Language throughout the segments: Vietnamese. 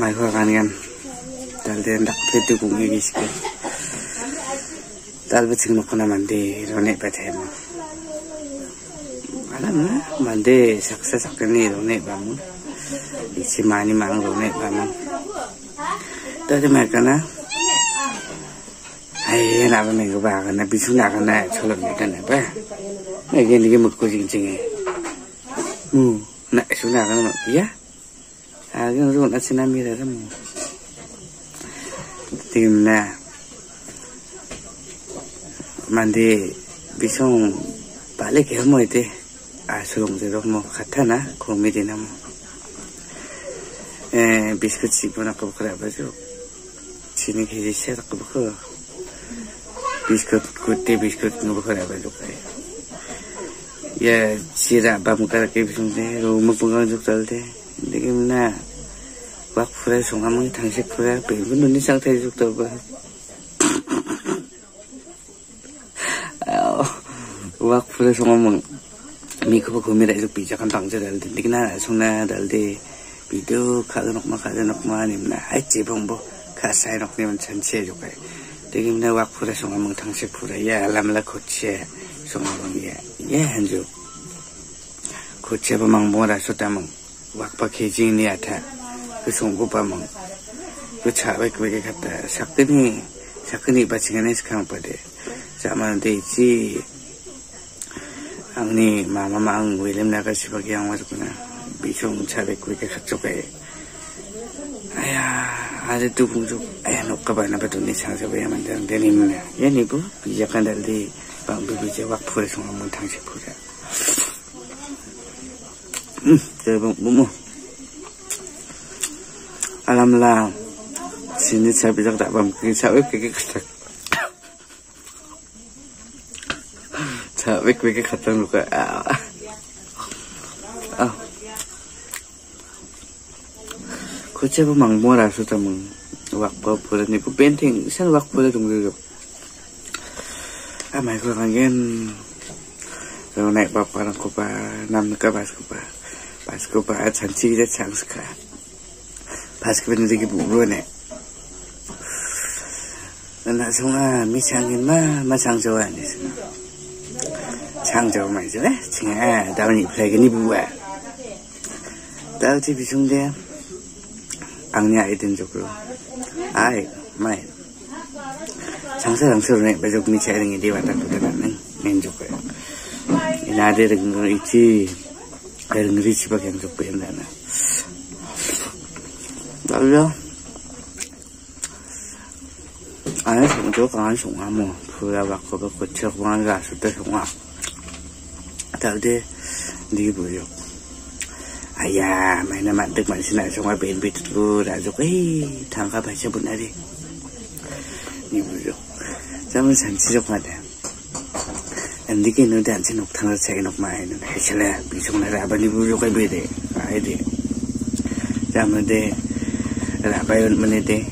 mai khoa kan kan dal den dak te tu kung gi ske dal ba ching no khona man de ro ne pa the ma alam na man de sak sa sak ni ro ba mu chi ma ni mang ro ba mu ta de ma kana ai na ba me là ba kana bi su na kana cholo me kana ba me ge ni ge mu ko jing jing e mu na su na kana ma ya à cái ruộng ăn xin mi là rất tìm nè mà đi bị xong bà lấy cái mồi đi à sử dụng rồi một khát thân á không biết đi nào 에비 스킷 집어넣고 그래 가지고 지는 계지 시작하고 그 비스킷 그때 비스킷 누구 그래 가지고 그래 야 지라 밤까지 비스인데 로마 bunga juk talde Dikimna Wak pura sung amang tangsik pura Pagin nun isang tayo suk to ba Wak pura sung amang Mi ko pa kumira isuk pija kan tangsa dal din Dikina sung na dal di Bido kada nok ma kada nok ma nim na Ay jibong bo Kasay nok niman chanche juk ay Dikimna wak pura sung amang tangsik pura Ya alam la kutsi Sung amang ya Ya hanjuk Kutsi pa mang mo ra sutamang wak pa kejing ni ata ku sunggu pa mong ku chawe ku ke kata sakni sakni ba chingan es kang pa de zaman de ji angni mama mang william na ka siba ki ang mas kuna bisong chawe ku ke khat choke aya ade tu pung chu aya nok ka ba na ba tu ni sang sa ba man dang de ni na ye ni bu ya kan dal di bang bi bi je wak phu sung mong thang se phu da chơi bông bị alam la sini cái bisa tak bang kiki saya kiki kata saya được cái luka à. Có chơi bông mang mua ra số tầm wak pa pula ni pu painting san wak pula tung được à mày có thằng gen rồi này bà bà cô bà năm cái bà cô bà Pasko pa at sanchi da chance ka. Pasko pa niligi bubro ne. Na sunga mi changin ma ma changjo an dis. Changjo mai jo le chinga da ni play ni bu wa. Da ti bi sung de. Ang nya iden jo kro. Ai, mai. Changsa changsa ne ba jo ni chai ring di wa ta tu da ne. Men jo ko. Ina de ring ichi Air ngeri biển này cepet dana. rồi, ai sống chỗ con sống à mò vừa là bạc có có chiếc quan gà sụt tới sống à tao đi đi bùi rồi ai ya mày nằm ăn tức mày xin lại sống ở biển biển tu đã rồi ấy thằng các bạn sẽ bận đi đi bùi rồi cho mình chỉ xuất mà đẹp Andika no dancing of Tanner second of mine, and Hesela, Bishon Rabani Buruka Bede, I did. Ramade Rabbi Manede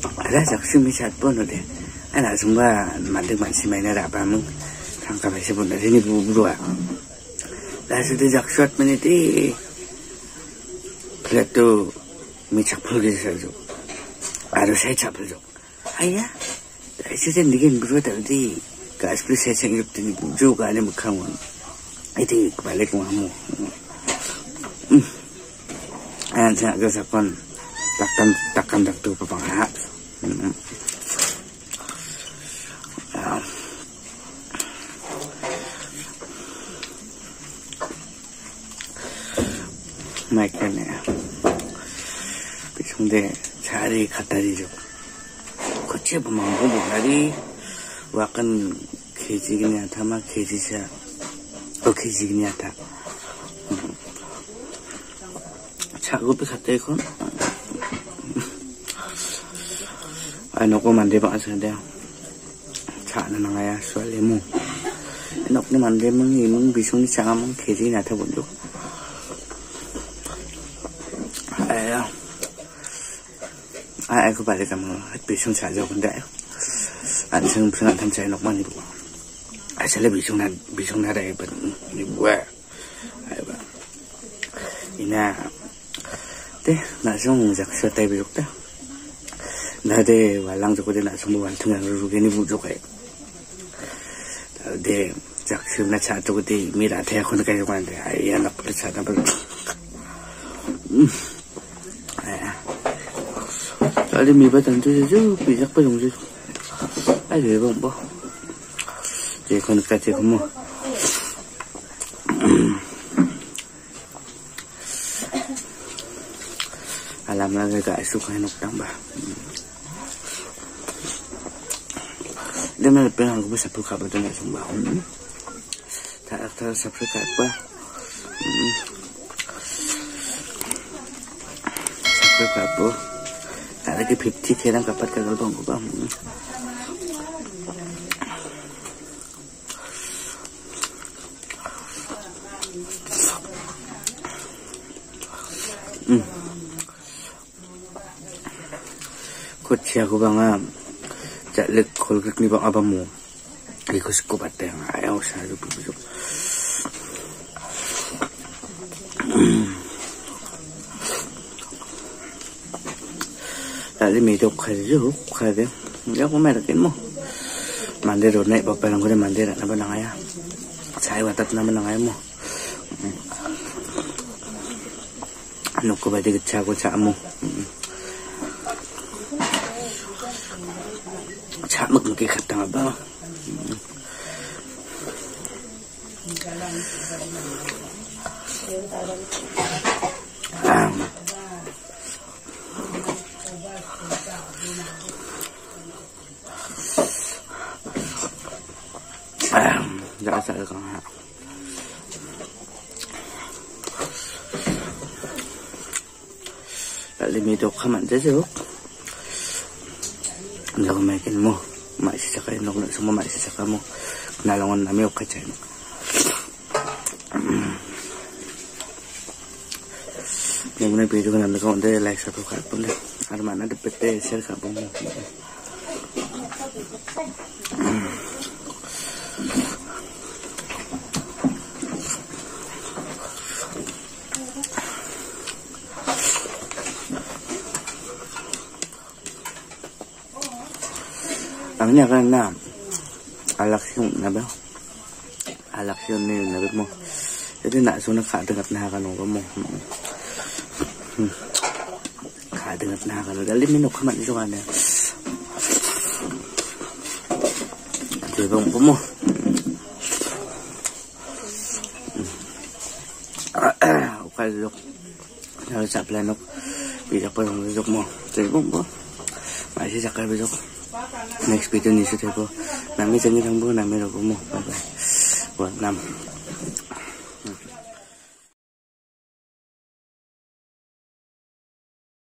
Rasak Sumi Sat Bonode, and Azumba, Madam Simena Rabamu, Tankabasabun, any Bugrua. That's the Zak short minute. Plato Michapur is a joke. I was a chapel joke. Ah, yeah. I said, Nigan Brother, the di. ka split session yup tini bujo ka ni mukhawan iti balik mo. Mo ayan sa ga sa kon takkan takkan dak tu pa pang ha mai cái này bị xuống đây trả đi khát đi rồi có wakan keji gini ata ma keji sha o keji gini ata chago pe khate kon ai nó có màn đêm bạn sẽ đeo chả là nàng ai xoay lấy mù nó cái màn đêm mừng gì mừng bị xuống đi chả mừng gì nào theo bọn lúc ai à ai ai có bài để cảm ơn bị xuống chả rồi còn anh sang sang tham gia nọc mani bu ai sẽ lấy bị xuống này, bị xuống này đây bận đi bùa ai ba ina te na xong jak sa tay bijok ta na de walang joko de na song wan thung ang ru geni bu jok ai de jak sim na cha joko de mi ra the khon kai wan de ai ya na được cha na ba Ali mi ba tan tu ju bi jak pa jong ju ai de Allez, bon, bon. J'ai connu qu'à tirer moi. À Alam main, les suka ils sont en octobre. Demain, le pénal, le groupe, ça peut Tak dans les tombes. T'as l'air, t'as l'air, ça peut craper quoi? Ça peut craper. Kutsia ko ba nga Jalik kolgak ni bang abamu Ikos ko ba tayo nga ayaw sa lupibusok Dali may dok màn juk kaya này ako merakin mo Mandiro na màn ko na mandira na ba à kaya Saya watat naman na kaya mo Ano ko ba di kitsa ko sa mo Sa mag makikat nga ba Um, um, dạ sợ còn hạ limito ka man sa sirok hindi ako may kin mo maisisakay no kung mo maisisaka mo nalangon namin yung kachay mo yung na video ko namin kung hindi like sa to kapon na arman na dapat eh share ka po ang niya ka na alaksyon na ba alaksyon na yun nabi mo jadi nak so nakadengat na ka nung mo kadengat na ka nung dali minok ka man ito ka na di ba mo mo ukay dok Kalau planok, bisa pa yung dok mo. Sige mo, masih sakay besok. next video ni sẽ thấy cô nằm với chân như thằng bữa của bye bye buat năm